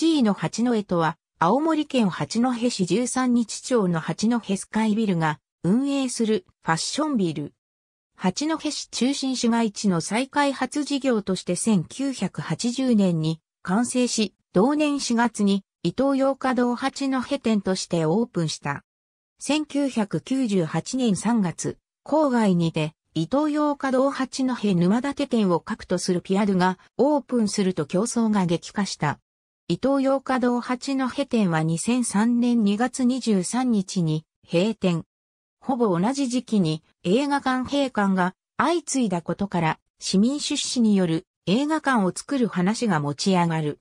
地位の八戸とは、青森県八戸市13日町の八戸スカイビルが運営するファッションビル。八戸市中心市街地の再開発事業として1980年に完成し、同年4月に伊東洋華堂八戸店としてオープンした。1998年3月、郊外にて伊東洋華堂八戸沼立店を核とするピアルがオープンすると競争が激化した。伊東洋華堂八戸店は2003年2月23日に閉店。ほぼ同じ時期に映画館閉館が相次いだことから市民出資による映画館を作る話が持ち上がる。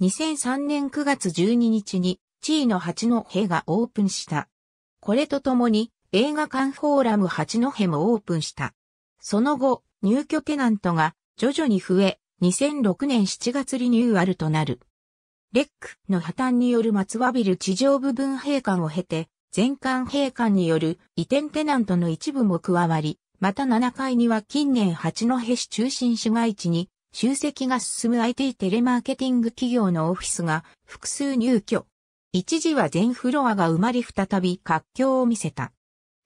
2003年9月12日に地位の八戸がオープンした。これとともに映画館フォーラム八戸もオープンした。その後、入居テナントが徐々に増え、2006年7月リニューアルとなる。の破綻による松葉ビル地上部分閉館を経て、全館閉館による移転テナントの一部も加わり、また7階には近年八戸市中心市街地に集積が進む IT テレマーケティング企業のオフィスが複数入居。一時は全フロアが埋まり再び活況を見せた。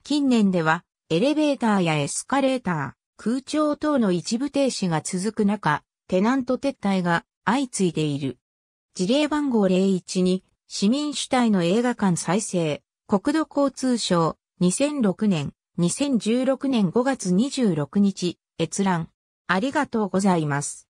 近年では、エレベーターやエスカレーター、空調等の一部停止が続く中、テナント撤退が相次いでいる。事例番号012、市民主体の映画館再生、国土交通省、2006年、2016年5月26日、閲覧。ありがとうございます。